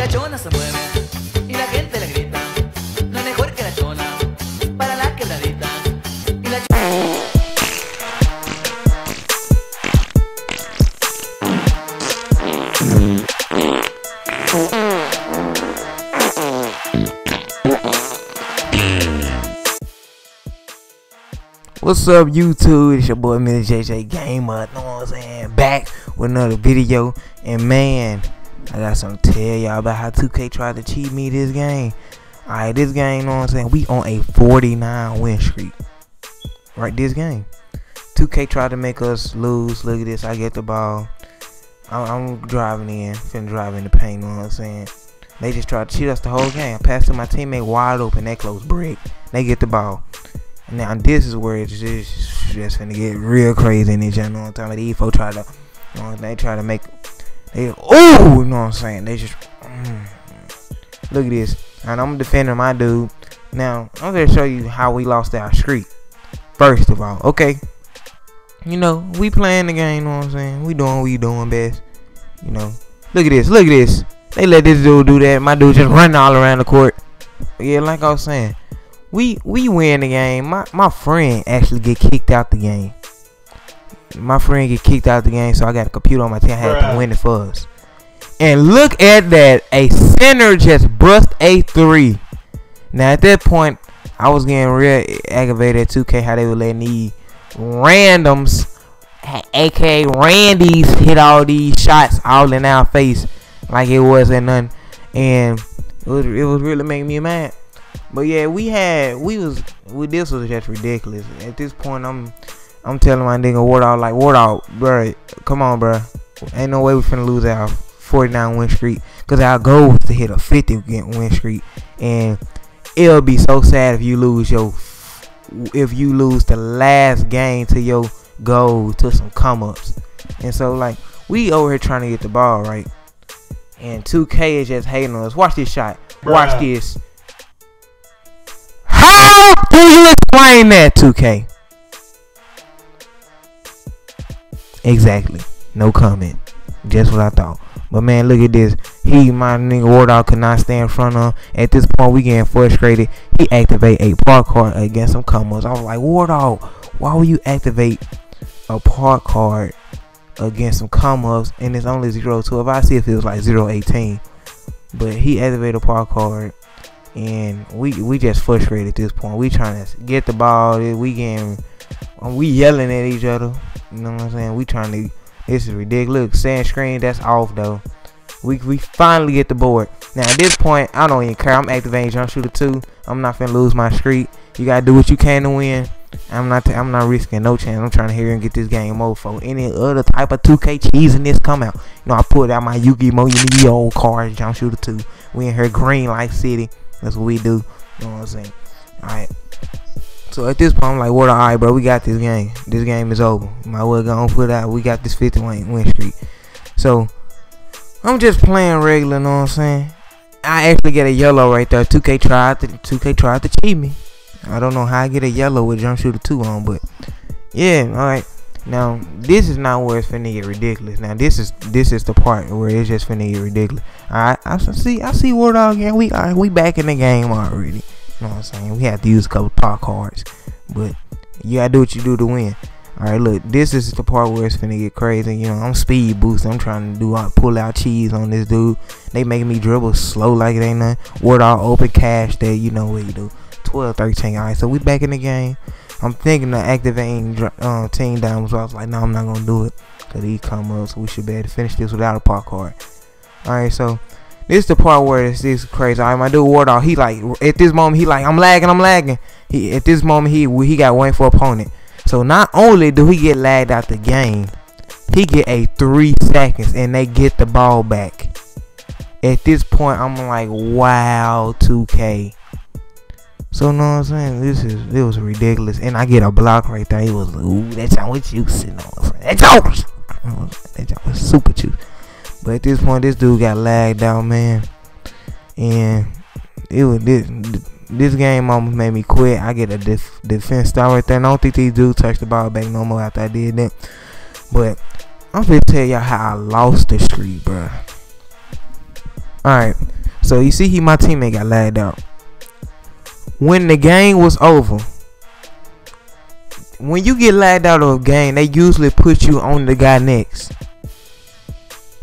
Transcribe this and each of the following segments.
la chona se mueve What's up, YouTube? It's your boy, Mr. JJ Gamer. Know what I'm saying? Back with another video. And man, I got something to tell y'all about how 2K tried to cheat me this game. Alright, this game, know what I'm saying? We on a 49 win streak. Right, this game. 2K tried to make us lose. Look at this. I get the ball. I'm, I'm driving in. Finna drive in the paint, know what I'm saying? They just tried to cheat us the whole game. To my teammate wide open. That close break. They get the ball. Now this is where it's just, just finna get real crazy in this. You I'm talking about? These folks try to, you know, they try to make, they, oh, you know what I'm saying? They just, mm, look at this. And I'm defending my dude. Now, I'm gonna show you how we lost our streak. First of all, okay. You know, we playing the game, you know what I'm saying? We doing what we doing best. You know. Look at this, look at this. They let this dude do that. My dude just running all around the court. Yeah, like I was saying we we win the game. My my friend actually get kicked out the game. My friend get kicked out the game, so I got a computer on my team. I had Bruh. to win it for us. And look at that, a center just bust a three. Now at that point, I was getting real aggravated at 2K how they were letting these randoms, aka Randy's, hit all these shots all in our face like it wasn't none, and it was it was really making me mad. But yeah, we had we was we this was just ridiculous. At this point, I'm I'm telling my nigga Ward out like Ward out, bro, come on, bro. Ain't no way we finna lose our 49 win streak. Cause our goal was to hit a 50 win win streak, and it'll be so sad if you lose your if you lose the last game to your goal to some come ups. And so like we over here trying to get the ball right, and 2K is just hating on us. Watch this shot. Watch Bruh. this. How do you explain that, 2K? Exactly. No comment. Just what I thought. But man, look at this. He, my nigga Wardall, could not stand in front of him. At this point, we getting frustrated. He activate a park card against some comers. I was like, Wardall, why would you activate a park card against some come and it's only 0 2 if I see if it was like 0 18 but he activated a park card and we we just frustrated at this point we trying to get the ball we getting um, we yelling at each other you know what I'm saying we trying to this is ridiculous Look, sand screen that's off though we we finally get the board now at this point I don't even care I'm activating jump shooter 2 I'm not finna lose my streak you gotta do what you can to win I'm not. i I'm not risking no chance. I'm trying to hear and get this game over for any other type of 2K cheese in this come out. You know, I pulled out my Yu-Gi-Oh! Yu-Gi-Oh! cards, Jump Shooter 2. We in here, Green Life City. That's what we do. You know what I'm saying? All right. So at this point, I'm like, what? All right, bro. We got this game. This game is over. Might well go and put out. We got this 50 win, win streak. So I'm just playing regular. You know what I'm saying? I actually get a yellow right there. 2K tried to 2K tried to cheat me. I don't know how I get a yellow with jump shooter two on, but yeah, all right. Now this is not where it's finna get ridiculous. Now this is this is the part where it's just finna get ridiculous. All right, I see I see War Dog again. We right, we back in the game already. You know what I'm saying? We have to use a couple park cards, but you gotta do what you do to win. All right, look, this is the part where it's finna get crazy. You know, I'm speed boosting. I'm trying to do uh, pull out cheese on this dude. They making me dribble slow like it ain't nothing. Ward all open cash that you know what you do. 12, 13. All right, so we back in the game. I'm thinking of activating uh, team down, so I was like, no, I'm not gonna do it. Cause he come up, so we should be able to finish this without a park card. All right, so this is the part where it's this crazy. All right, my dude Wardall, he like at this moment he like I'm lagging, I'm lagging. He at this moment he he got one for opponent. So not only do he get lagged out the game, he get a three seconds and they get the ball back. at this point, I'm like, wow, 2K. So know what I'm saying? This is it was ridiculous, and I get a block right there. It was ooh, that's what you sitting on. That's yours. That was super juice. But at this point, this dude got lagged out, man, and it was this this game almost made me quit. I get a def, defense star right there. And I don't think these dudes touched the ball back no more after I did that. But I'm gonna tell y'all how I lost the street, bro. Alright. So you see he my teammate got lagged out. When the game was over, when you get lagged out of a game, they usually put you on the guy next.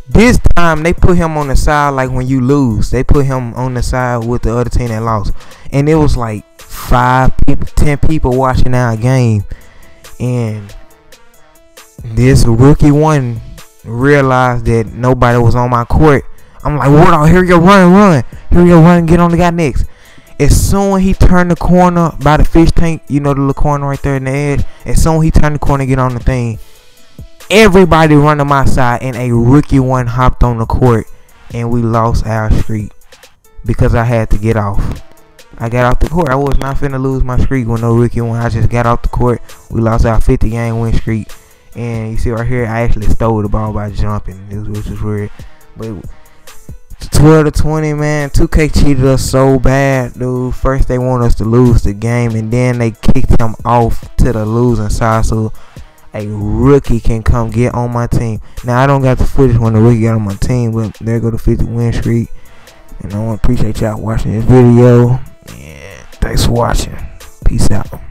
This time they put him on the side like when you lose. They put him on the side with the other team that lost. And it was like five people, ten people watching our game. And this rookie one realized that nobody was on my court. I'm like, what here you run, run. Here you go, run, get on the guy next. As soon as he turned the corner by the fish tank, you know the little corner right there in the edge. As soon as he turned the corner, get on the thing, everybody run to my side, and a rookie one hopped on the court, and we lost our streak because I had to get off. I got off the court. I was not finna lose my streak with no rookie one. I just got off the court. We lost our 50 game win streak, and you see right here, I actually stole the ball by jumping, which was weird. But 12 to 20, man. 2K cheated us so bad, dude. First, they want us to lose the game, and then they kicked him off to the losing side so a rookie can come get on my team. Now, I don't got the footage when the rookie got on my team, but there go the 50 win streak. And I want to appreciate y'all watching this video. And thanks for watching. Peace out.